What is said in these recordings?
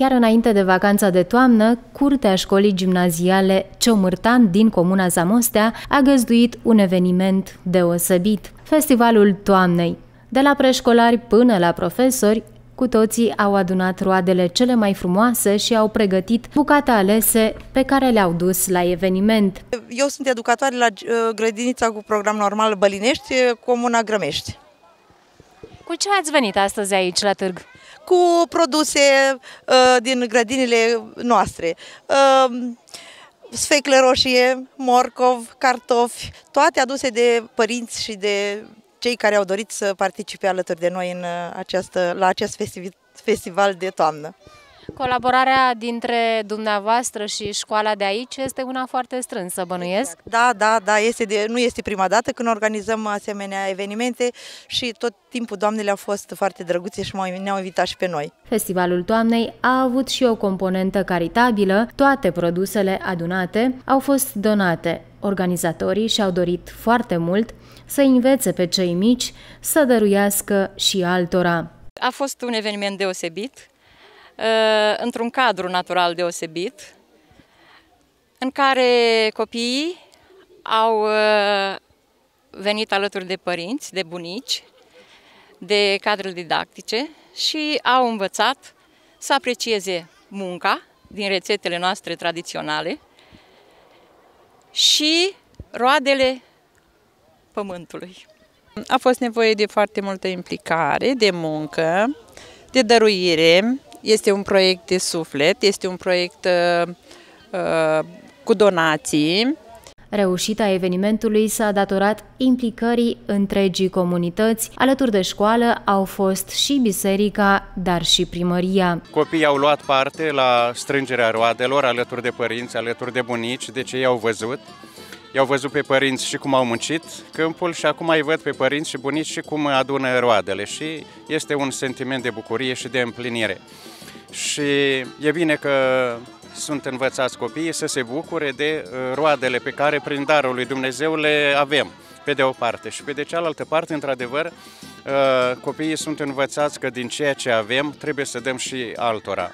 Chiar înainte de vacanța de toamnă, curtea școlii gimnaziale Ciomârtan din comuna Zamostea a găzduit un eveniment deosebit, Festivalul Toamnei. De la preșcolari până la profesori, cu toții au adunat roadele cele mai frumoase și au pregătit bucate alese pe care le-au dus la eveniment. Eu sunt educatoare la uh, grădinița cu program normal Bălinești, Comuna Grămești. Cu ce ați venit astăzi aici la târg? Cu produse uh, din grădinile noastre. Uh, sfecle roșie, morcov, cartofi, toate aduse de părinți și de cei care au dorit să participe alături de noi în uh, această, la acest festival de toamnă. Colaborarea dintre dumneavoastră și școala de aici este una foarte strânsă, bănuiesc? Exact. Da, da, da, este de, nu este prima dată când organizăm asemenea evenimente și tot timpul doamnele au fost foarte drăguțe și ne-au invitat și pe noi. Festivalul Toamnei a avut și o componentă caritabilă, toate produsele adunate au fost donate. Organizatorii și-au dorit foarte mult să învețe pe cei mici să dăruiască și altora. A fost un eveniment deosebit, uh, într-un cadru natural deosebit, în care copiii au uh, venit alături de părinți, de bunici, de cadre didactice și au învățat să aprecieze munca din rețetele noastre tradiționale și roadele pământului. A fost nevoie de foarte multă implicare, de muncă, de dăruire. Este un proiect de suflet, este un proiect uh, uh, cu donații. Reușita evenimentului s-a datorat implicării întregii comunități. Alături de școală au fost și biserica, dar și primăria. Copiii au luat parte la strângerea roadelor alături de părinți, alături de bunici, deci ei au văzut I-au văzut pe părinți și cum au muncit câmpul și acum îi văd pe părinți și bunici și cum adună roadele și este un sentiment de bucurie și de împlinire. Și e bine că sunt învățați copiii să se bucure de uh, roadele pe care prin darul lui Dumnezeu le avem, pe de o parte. Și pe de cealaltă parte, într-adevăr, uh, copiii sunt învățați că din ceea ce avem trebuie să dăm și altora.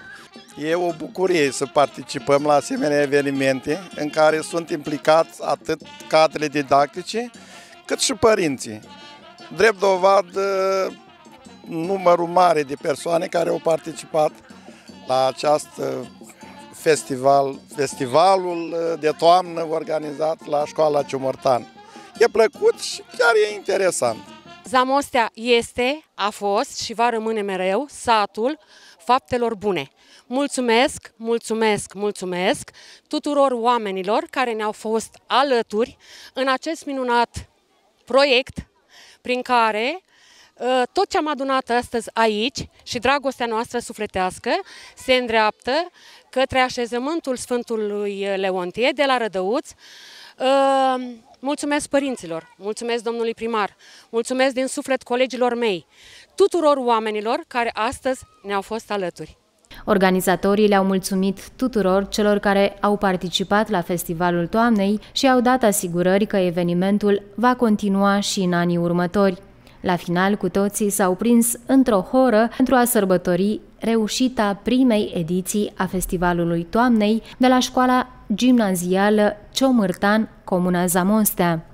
E o bucurie să participăm la asemenea evenimente în care sunt implicați atât cadrele didactice cât și părinții. Drept dovadă numărul mare de persoane care au participat la acest festival, festivalul de toamnă organizat la școala Ciumărtan. E plăcut și chiar e interesant. Zamostea este, a fost și va rămâne mereu satul faptelor bune. Mulțumesc, mulțumesc, mulțumesc tuturor oamenilor care ne-au fost alături în acest minunat proiect prin care ă, tot ce am adunat astăzi aici și dragostea noastră sufletească se îndreaptă către așezământul Sfântului Leontie de la Rădăuț. Ă, mulțumesc părinților, mulțumesc domnului primar, mulțumesc din suflet colegilor mei, tuturor oamenilor care astăzi ne-au fost alături. Organizatorii le-au mulțumit tuturor celor care au participat la Festivalul Toamnei și au dat asigurări că evenimentul va continua și în anii următori. La final, cu toții s-au prins într-o horă pentru a sărbători reușita primei ediții a Festivalului Toamnei de la școala gimnazială Ciomârtan, Comuna Zamostea.